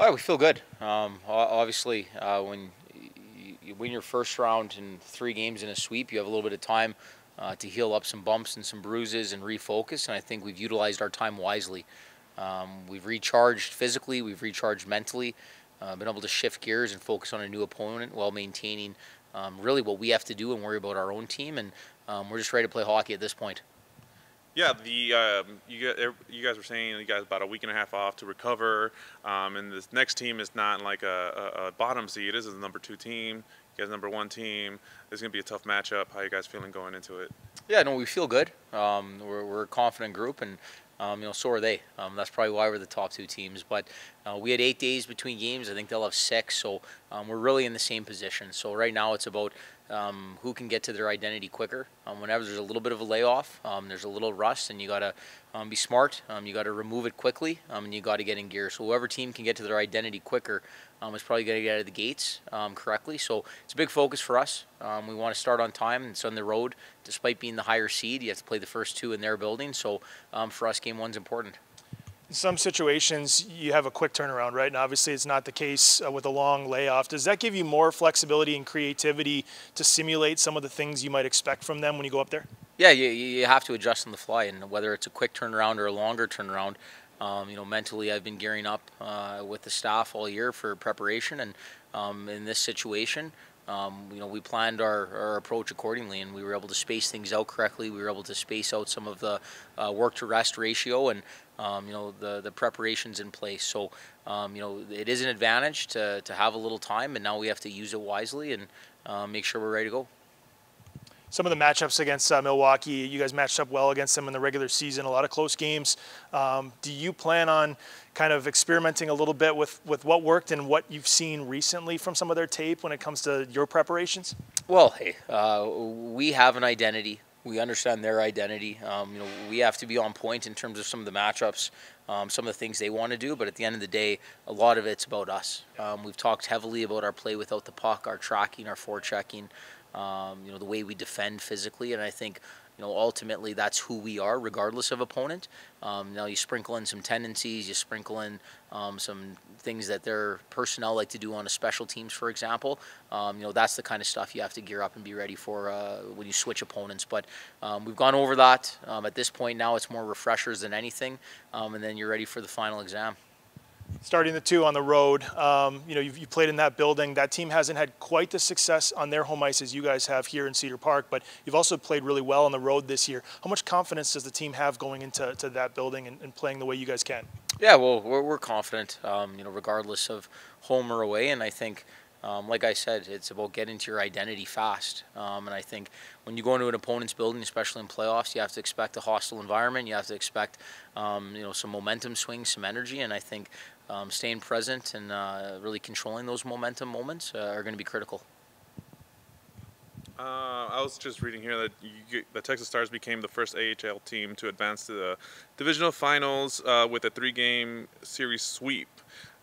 Right, we feel good. Um, obviously, uh, when you win your first round in three games in a sweep, you have a little bit of time uh, to heal up some bumps and some bruises and refocus. And I think we've utilized our time wisely. Um, we've recharged physically, we've recharged mentally, uh, been able to shift gears and focus on a new opponent while maintaining um, really what we have to do and worry about our own team. And um, we're just ready to play hockey at this point. Yeah, the um, you guys, you guys were saying you guys about a week and a half off to recover, um, and this next team is not like a, a, a bottom seed. This is the number two team. You guys number one team. This is gonna be a tough matchup. How you guys feeling going into it? Yeah, no, we feel good. Um, we're, we're a confident group, and um, you know, so are they. Um, that's probably why we're the top two teams. But uh, we had eight days between games. I think they'll have six. So um, we're really in the same position. So right now it's about um, who can get to their identity quicker. Um, whenever there's a little bit of a layoff, um, there's a little rust, and you got to um, be smart. Um, you got to remove it quickly, um, and you got to get in gear. So whoever team can get to their identity quicker is probably going to get out of the gates correctly. So it's a big focus for us. we want to start on time. It's on the road. Despite being the higher seed, you have to play the first two in their building. So for us, game one's important in some situations you have a quick turnaround, right? And obviously it's not the case uh, with a long layoff. Does that give you more flexibility and creativity to simulate some of the things you might expect from them when you go up there? Yeah, you, you have to adjust on the fly, and whether it's a quick turnaround or a longer turnaround, um, you know, mentally I've been gearing up uh, with the staff all year for preparation, and um, in this situation, um, you know, we planned our, our, approach accordingly, and we were able to space things out correctly. We were able to space out some of the uh, work to rest ratio, and um, you know the the preparations in place. So um, you know it is an advantage to to have a little time, and now we have to use it wisely and uh, make sure we're ready to go some of the matchups against uh, Milwaukee, you guys matched up well against them in the regular season, a lot of close games. Um, do you plan on kind of experimenting a little bit with, with what worked and what you've seen recently from some of their tape when it comes to your preparations? Well, hey, uh, we have an identity. We understand their identity. Um, you know, we have to be on point in terms of some of the matchups, um, some of the things they want to do. But at the end of the day, a lot of it's about us. Um, we've talked heavily about our play without the puck, our tracking, our forechecking um, you know, the way we defend physically. And I think, you know, ultimately that's who we are, regardless of opponent. Um, now you sprinkle in some tendencies, you sprinkle in um, some things that their personnel like to do on a special teams, for example. Um, you know, that's the kind of stuff you have to gear up and be ready for uh, when you switch opponents. But um, we've gone over that. Um, at this point now, it's more refreshers than anything, and then you're ready for the final exam starting the two on the road. Um, you know, you've, you played in that building. That team hasn't had quite the success on their home ice as you guys have here in Cedar Park, but you've also played really well on the road this year. How much confidence does the team have going into to that building and, and playing the way you guys can? Yeah, well, we're, we're confident, um, you know, regardless of home or away, and I think – um, like I said, it's about getting to your identity fast. Um, and I think when you go into an opponent's building, especially in playoffs, you have to expect a hostile environment. You have to expect, um, you know, some momentum swings, some energy. And I think um, staying present and uh, really controlling those momentum moments uh, are going to be critical. Uh, I was just reading here that you, the Texas Stars became the first AHL team to advance to the divisional finals uh, with a three-game series sweep.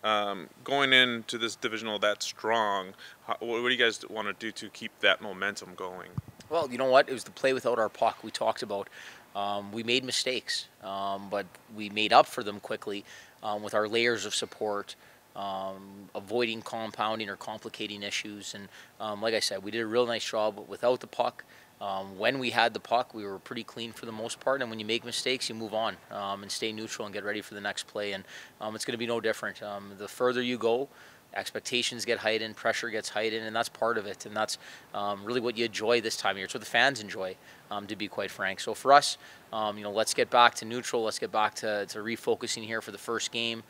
Um, going into this divisional that strong, how, what do you guys want to do to keep that momentum going? Well, you know what? It was the play without our puck we talked about. Um, we made mistakes, um, but we made up for them quickly um, with our layers of support, um, avoiding compounding or complicating issues. And um, like I said, we did a real nice job but without the puck. Um, when we had the puck, we were pretty clean for the most part. And when you make mistakes, you move on um, and stay neutral and get ready for the next play. And um, it's going to be no different. Um, the further you go, expectations get heightened, pressure gets heightened, and that's part of it. And that's um, really what you enjoy this time of year. It's what the fans enjoy, um, to be quite frank. So for us, you know, let's get back to neutral. Let's get back to, to refocusing here for the first game,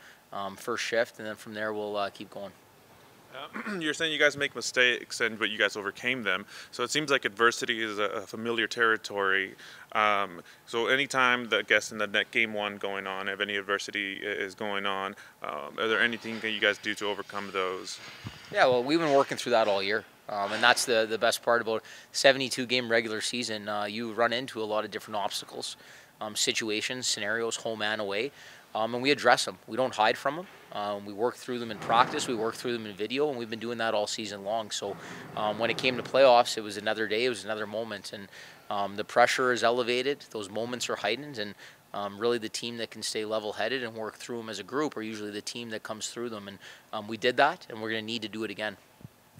first shift, and then from there we'll uh, keep going. You're saying you guys make mistakes, and but you guys overcame them. So it seems like adversity is a, a familiar territory. Um, so anytime the guess in the net game one going on, if any adversity is going on, um, are there anything that you guys do to overcome those? Yeah, well, we've been working through that all year. Um, and that's the, the best part about 72 game regular season. Uh, you run into a lot of different obstacles, um, situations, scenarios, home and away um, and we address them. We don't hide from them. Um, we work through them in practice. We work through them in video, and we've been doing that all season long. So um, when it came to playoffs, it was another day. It was another moment, and um, the pressure is elevated. Those moments are heightened, and um, really the team that can stay level-headed and work through them as a group are usually the team that comes through them. And um, we did that, and we're going to need to do it again.